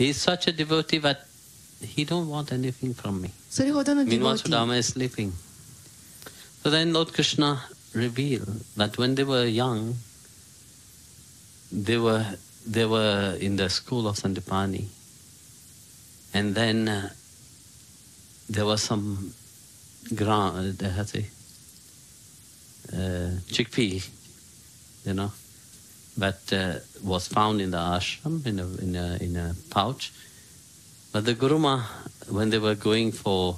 He's such a devotee that he don't want anything from me. それほどのディボ Meanwhile, ーティー Sudama is sleeping. So then Lord Krishna revealed that when they were young, they were they were in the school of Sandipani, and then uh, there was some ground, uh, how to say, uh, chickpea, you know, that uh, was found in the ashram in a, in a in a pouch. But the Guruma, when they were going for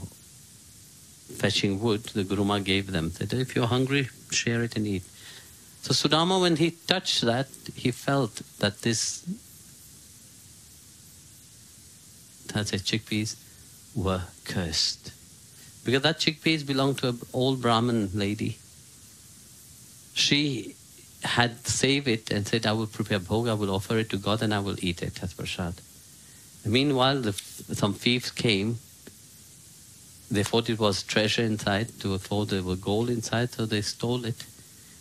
fetching wood, the Guruma gave them, said, if you're hungry, share it and eat. So Sudama, when he touched that, he felt that this, that's it, chickpeas were cursed. Because that chickpeas belonged to an old Brahmin lady. She had saved it and said, I will prepare bhog, I will offer it to God and I will eat it as prasad. Meanwhile, the, some thieves came. They thought it was treasure inside, they thought there was gold inside, so they stole it.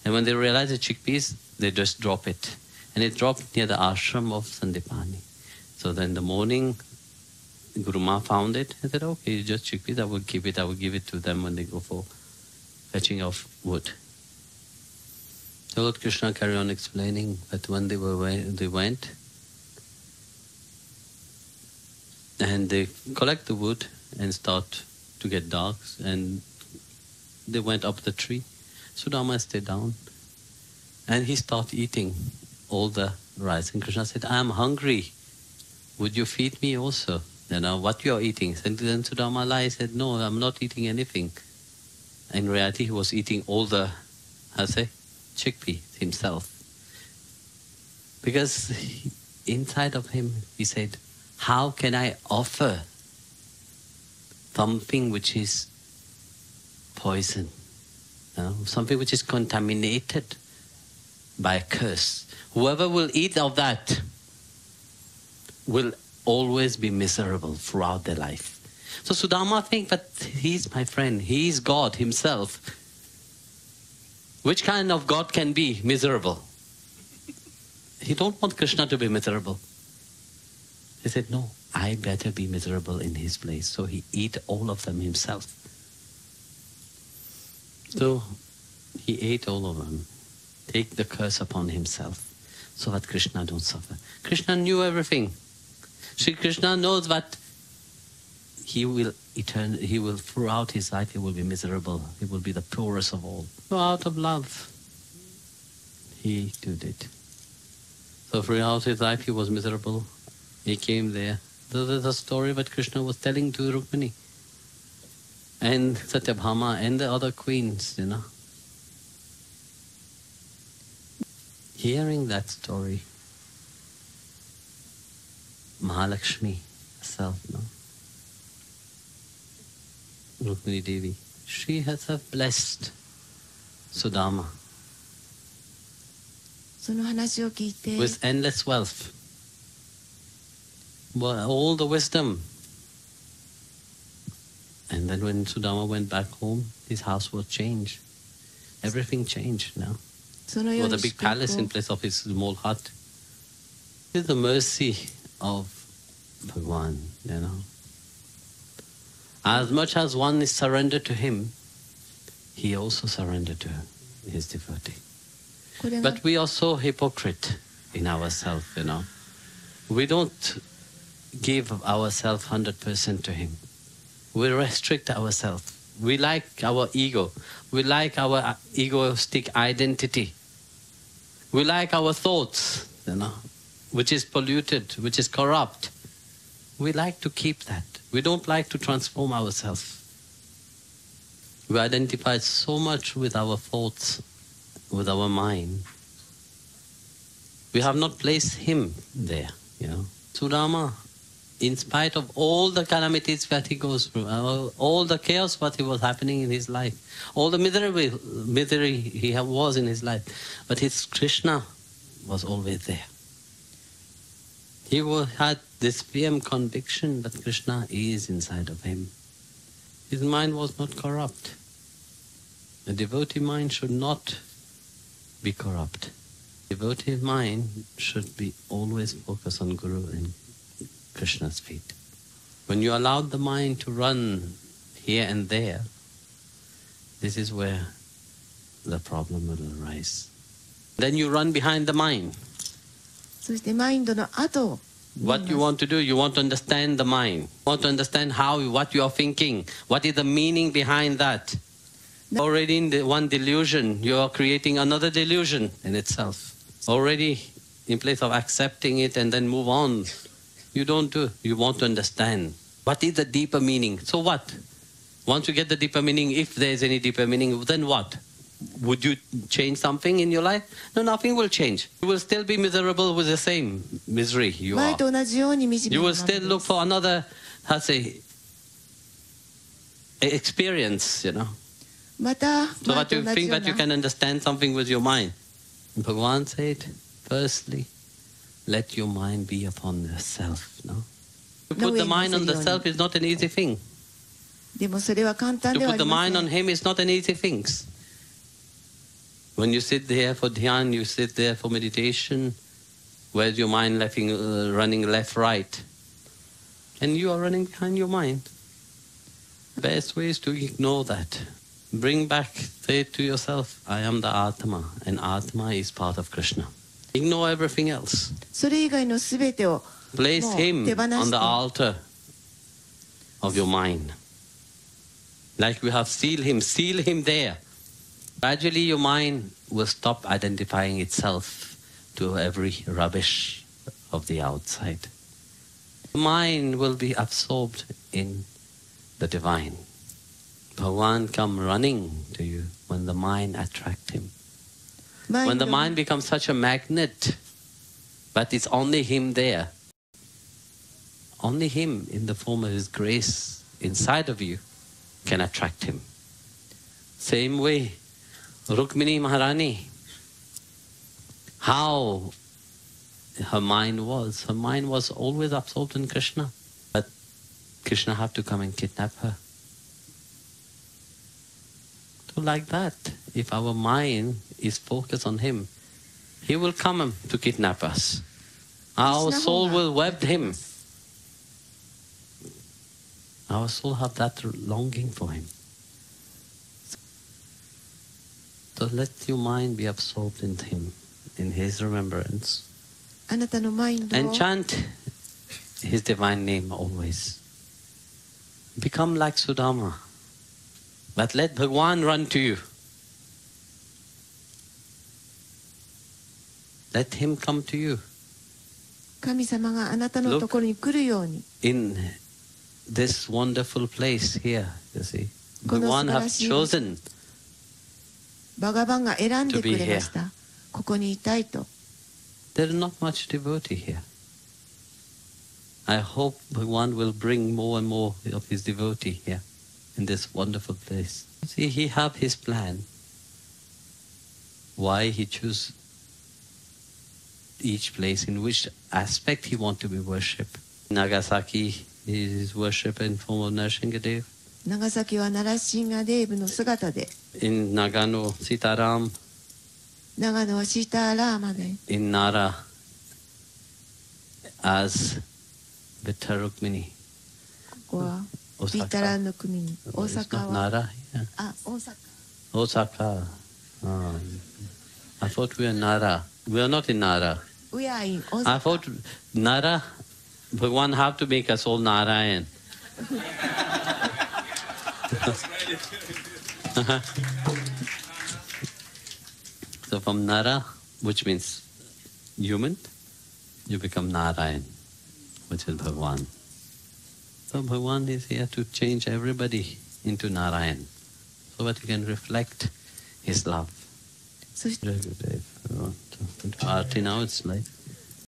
And when they realized the chickpeas, they just drop it. And it dropped near the ashram of Sandipani. So then the morning, Guru Ma found it and said, okay, just chickpeas, I will keep it, I will give it to them when they go for fetching of wood. So Lord Krishna carried on explaining that when they were they went and they collect the wood and start to get dark and they went up the tree. Sudama stayed down and he started eating all the rice. And Krishna said, I am hungry. Would you feed me also? You know, what you are eating? And then Sudama lied, said, No, I'm not eating anything. In reality, he was eating all the, how say, chickpea himself. Because inside of him, he said, How can I offer something which is poison? know, something which is contaminated by a curse. Whoever will eat of that will always be miserable throughout their life. So Sudama thinks that he's my friend, he's God himself. Which kind of God can be miserable? He don't want Krishna to be miserable. He said, no, I better be miserable in his place. So he eat all of them himself. So he ate all of them. Take the curse upon himself so that Krishna don't suffer. Krishna knew everything. Sri Krishna knows that he will etern- he will throughout his life he will be miserable. He will be the poorest of all. So out of love, he did it. So throughout his life he was miserable. He came there. This is a story that Krishna was telling to Rukmini and Satyabhama and the other queens, you know. Hearing that story, Mahalakshmi herself, no? Rukmini Devi, she herself blessed Sudama その話を聞いて with endless wealth, well, all the wisdom. And then when Sudama went back home, his house was changed. Everything changed now. その It よう was a に big して palace こ in う place of his small hut. It's the mercy of Bhagwan, you know. As much as one is surrendered to him, he also surrendered to his devotee. But we are so hypocrite in ourselves, you know. We don't give ourselves 100% to him. We restrict ourselves. We like our ego. We like our egoistic identity. We like our thoughts, you know, which is polluted, which is corrupt. We like to keep that. We don't like to transform ourselves. We identify so much with our thoughts, with our mind. We have not placed him there, you know. Sudama, in spite of all the calamities that he goes through, uh, all the chaos that he was happening in his life, all the misery, misery he was in his life, but his Krishna was always there. He had this firm conviction that Krishna is inside of him. His mind was not corrupt. A devotee mind should not be corrupt. Devotee mind should be always focused on Guru and Krishna's feet. When you allow the mind to run here and there, this is where the problem will arise. Then you run behind the mind. そしてマインドの後を見 What you ます want to do, you want to understand the mind. You want to understand how, what you are thinking. What is the meaning behind that? No. Already in the one delusion, you are creating another delusion in itself. Already in place of accepting it and then move on, you don't do. You want to understand. What is the deeper meaning? So what? Once you get the deeper meaning, if there is any deeper meaning, then what? would you change something in your life? No, nothing will change. You will still be miserable with the same misery you are. You will still look for another, how say, experience, you know. So that you think that you can understand something with your mind. Bhagavan said, firstly, let your mind be upon the self, no? To put the mind on the self is not an easy thing. To put the mind on him is not an easy thing. When you sit there for dhyan, you sit there for meditation, where's your mind left, uh, running left, right? And you are running behind your mind. Best way is to ignore that. Bring back, say it to yourself, I am the Atma, and Atma is part of Krishna. Ignore everything else. それ以外の全てを Place もう him 手放 on し the て altar of your mind. Like we have sealed him, seal him there. Gradually, your mind will stop identifying itself to every rubbish of the outside. The mind will be absorbed in the divine. Bhagwan come running to you when the mind attract him. Mind when the mind becomes such a magnet, but it's only him there. Only him in the form of his grace inside of you can attract him. Same way, Rukmini Maharani, how her mind was. Her mind was always absorbed in Krishna, but Krishna had to come and kidnap her. So like that, if our mind is focused on him, he will come to kidnap us. Our soul will wed him. Our soul have that longing for him. So let your mind be absorbed in him, in his remembrance. あなたのマインド And を chant his divine name always. Become like Sudama. But let Bhagwan run to you. Let him come to you. 神様があなたのところに来るように in this wonderful place here, you see. この Bhagwan 素晴ら have しい chosen バガバンが選んでくれましたここにいたいと there is not much devotee here. I hope Bhagwan will bring more and more of his devotee here in this wonderful place. See, he have his plan. Why he choose each place in which aspect he want to be worshipped. Nagasaki is worship in form of Narsingadev. 長崎は奈良シンガデーブの姿で In Nagano, Sitaram. 長野はシーターラーマで in Nara as Vittarukmini. ここは Osaka. ビータランの国に大阪は Nara. Yeah. あ大阪 Osaka. Ah. I thought we were Nara. We are not in Nara. ウヤイン大 I 阪 thought Nara, Bhagwan have to make us all Narayan. so from Nara, which means human, you become Narayan, which is Bhagwan. So Bhagwan is here to change everybody into Narayan, so that you can reflect his love. So, Arti now it's like